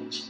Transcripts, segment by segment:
language.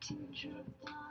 Teacher.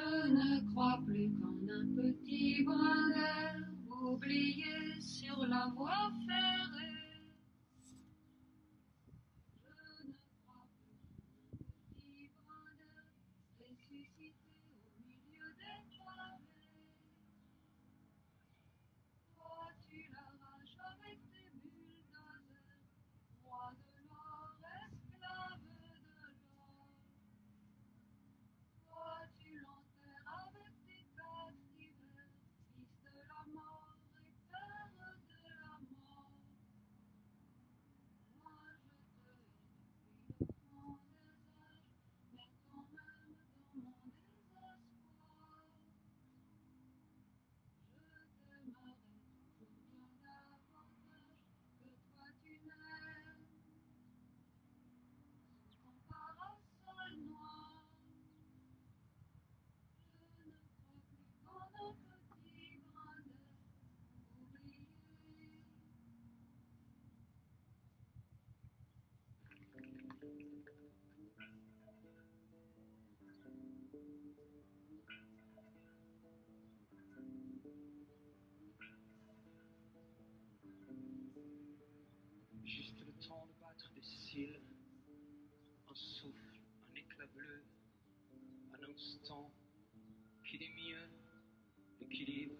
je ne crois plus qu'en un petit bonheur oublié sur la voie Juste le temps de battre des cils, un souffle, un éclat bleu, un instant, qui est mieux, l'équilibre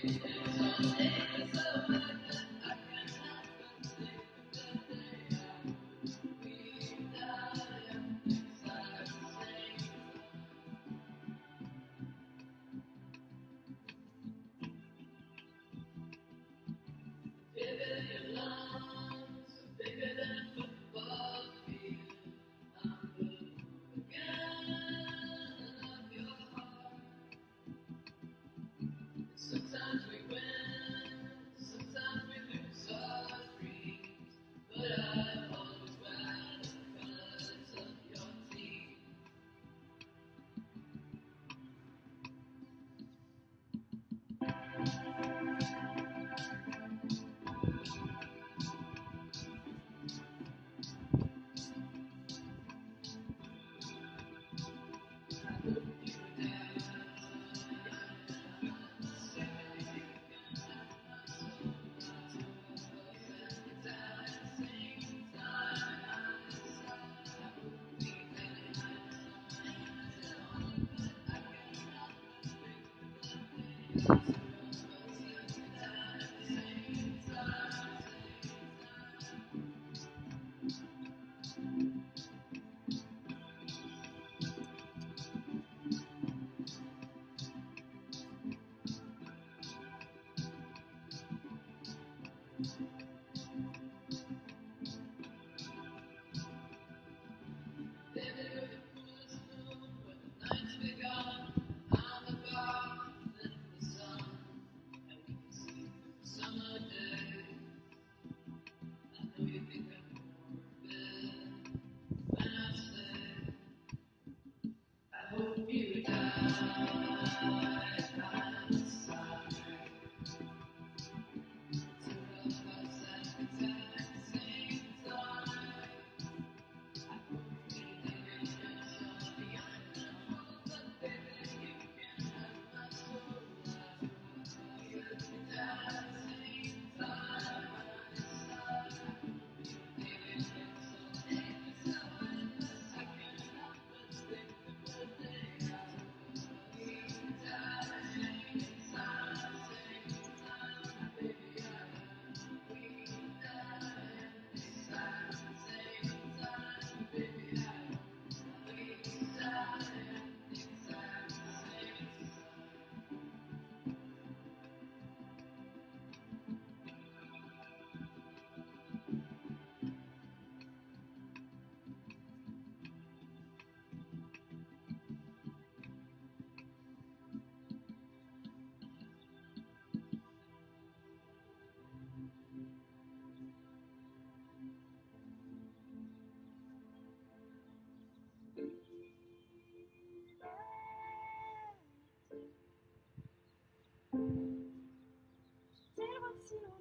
Thank you. Thank you. 싫어.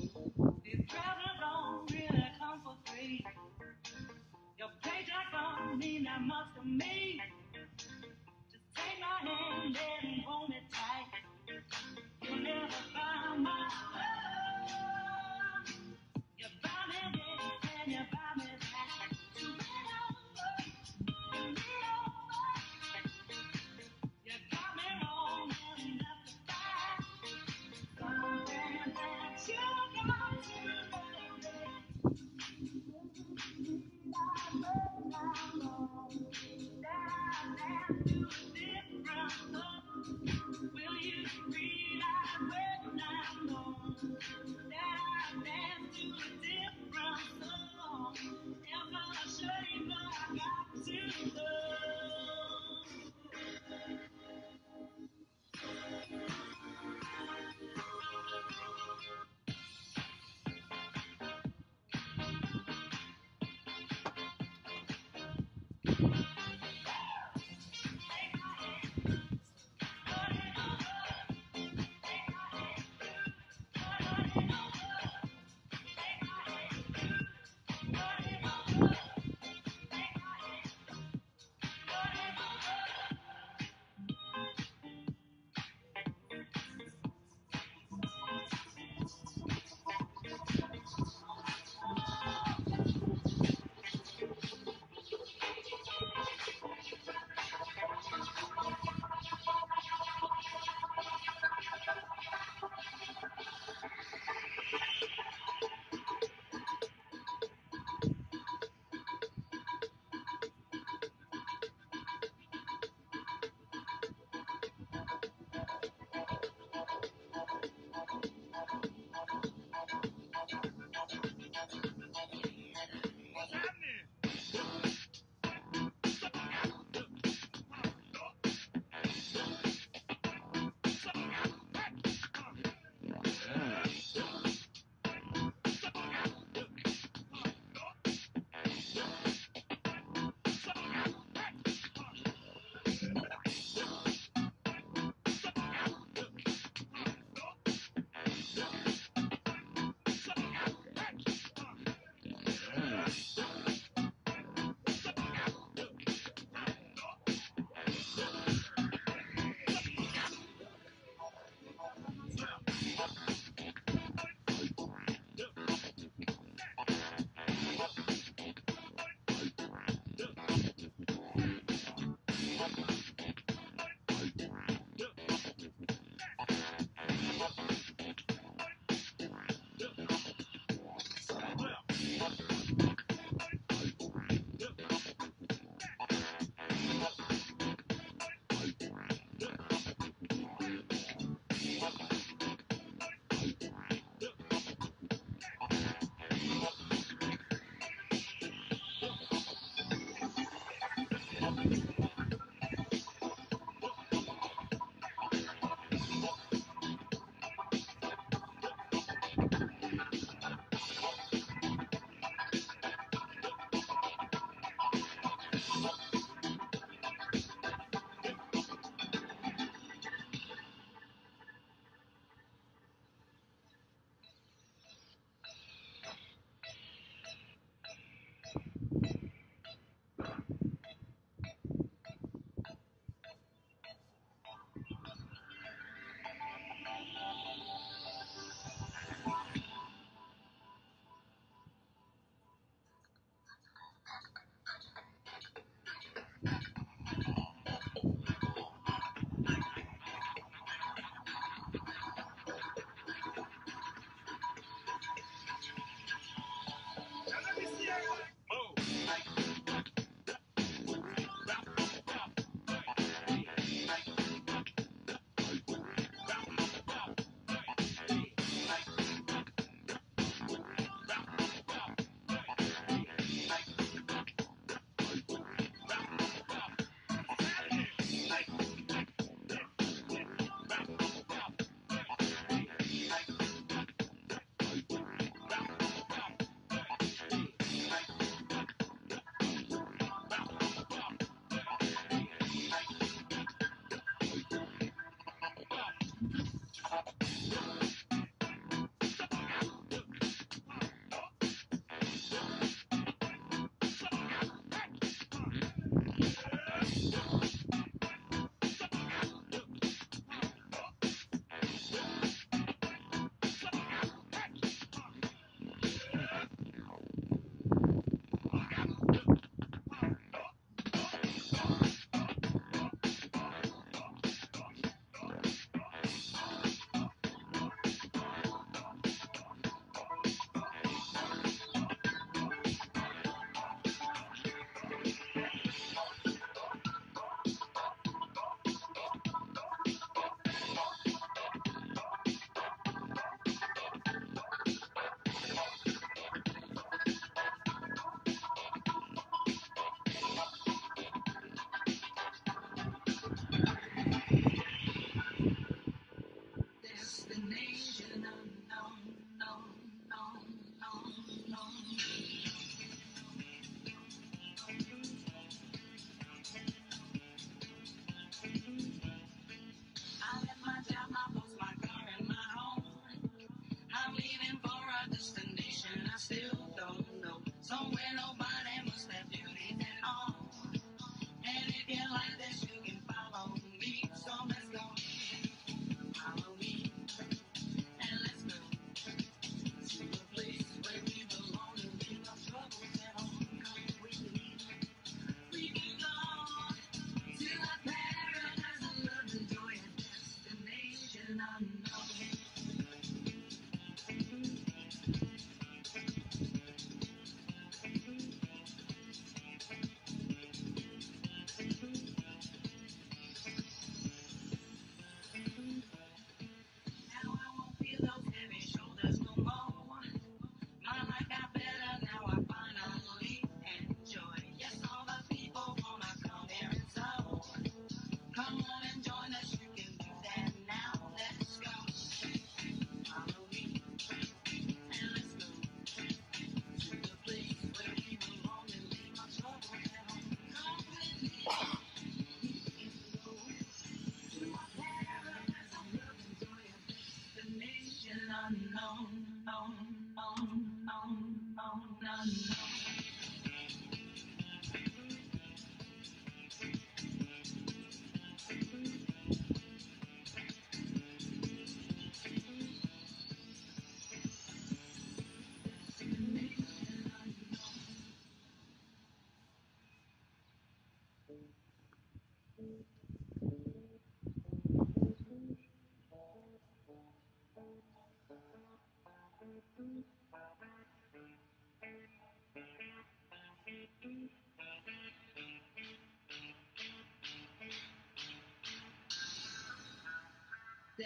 Your paycheck on mean that much.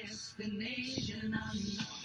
destination unknown.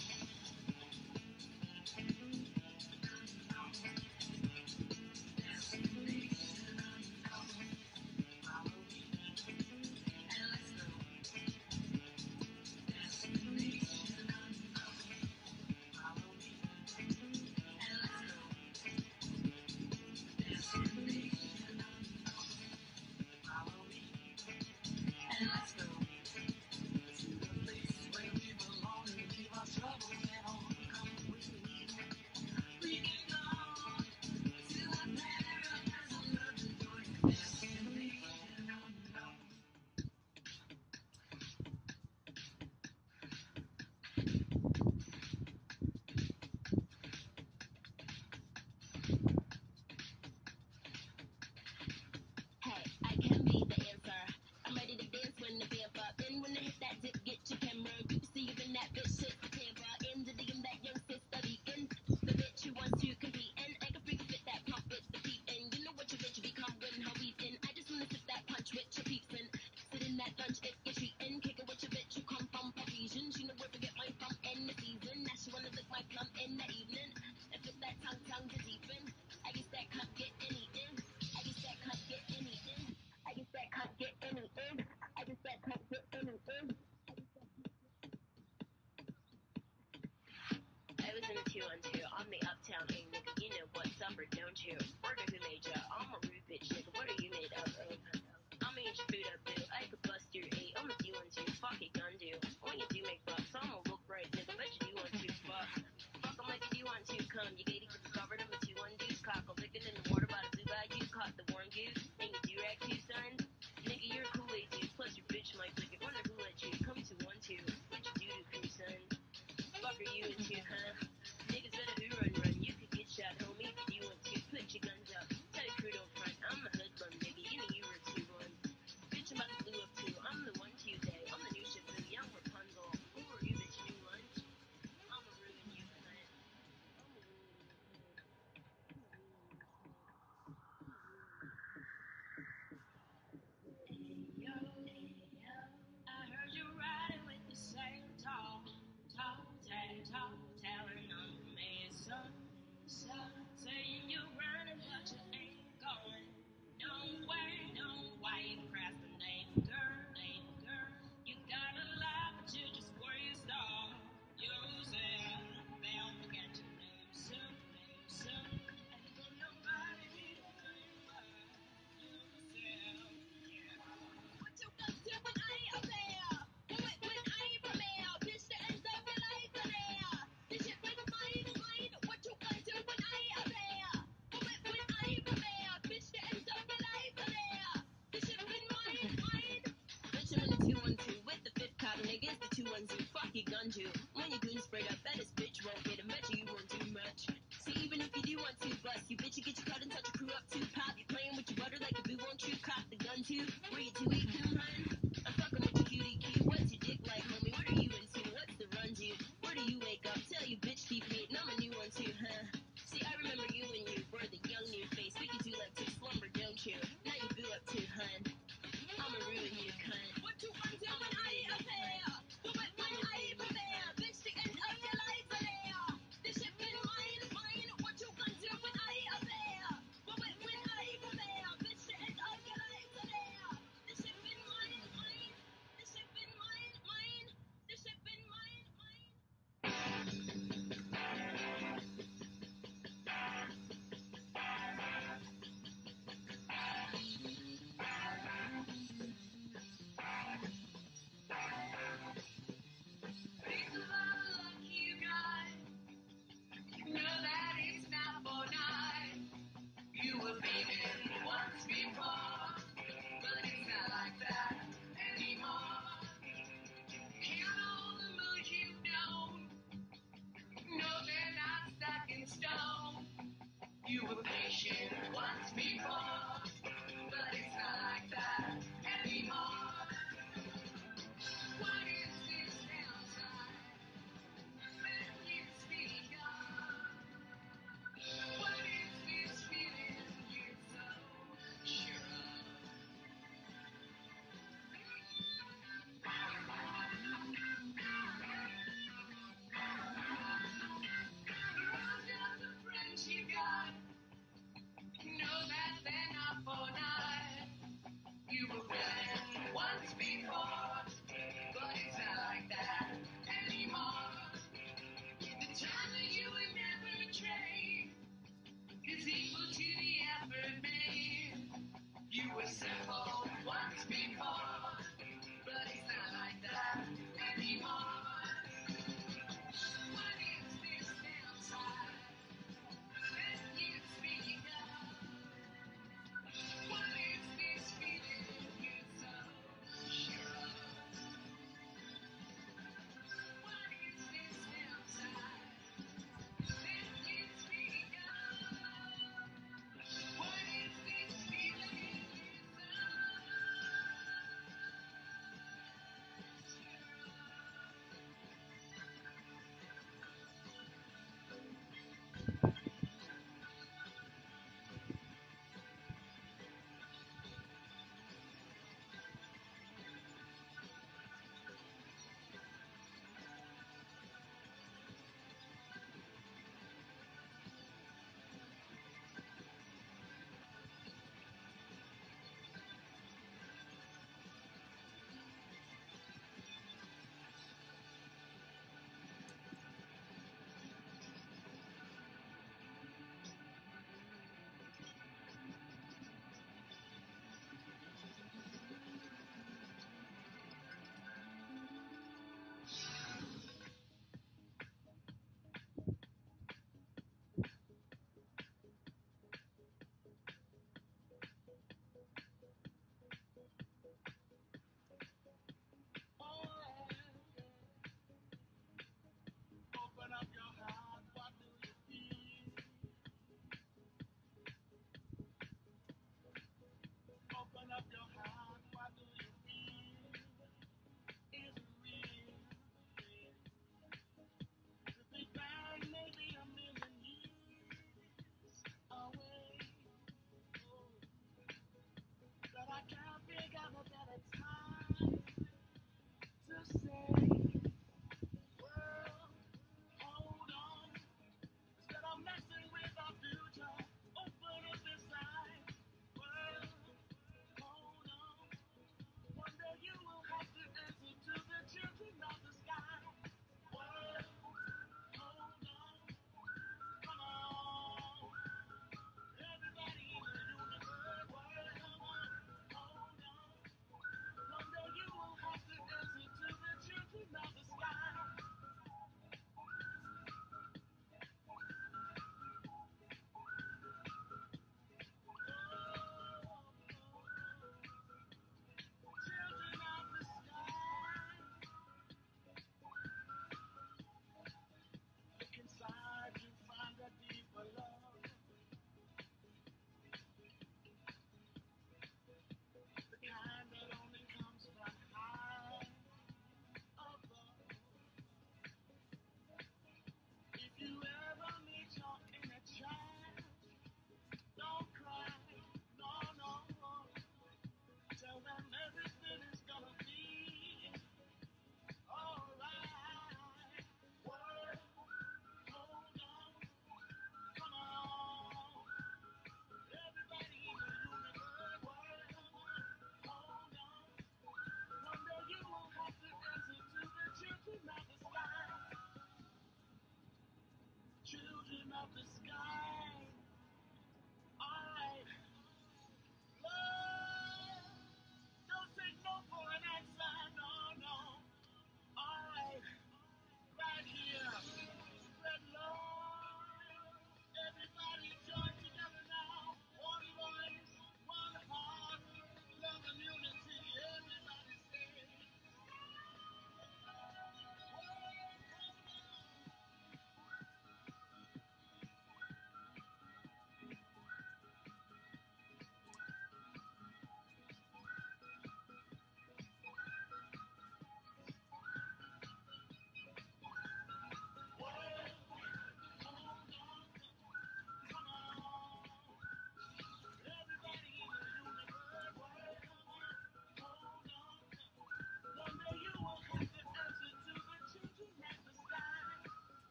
One's you fuck gun you. When your goons spread up, bet this bitch won't get a match, you won't do much. See, even if you do want to bust, you bitch, you get your cut and touch a crew up two pounds.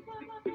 come on, come on.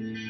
Mm-hmm.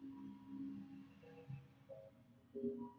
Thank you.